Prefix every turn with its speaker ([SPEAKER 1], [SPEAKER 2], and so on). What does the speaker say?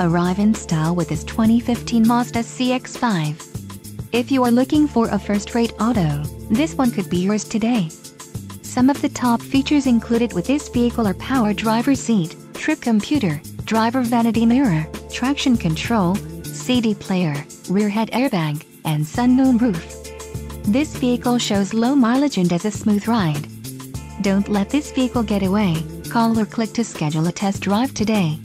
[SPEAKER 1] Arrive in style with this 2015 Mazda CX-5. If you are looking for a first-rate auto, this one could be yours today. Some of the top features included with this vehicle are power driver seat, trip computer, driver vanity mirror, traction control, CD player, rear head airbag, and sunroom roof. This vehicle shows low mileage and has a smooth ride. Don't let this vehicle get away. Call or click to schedule a test drive today.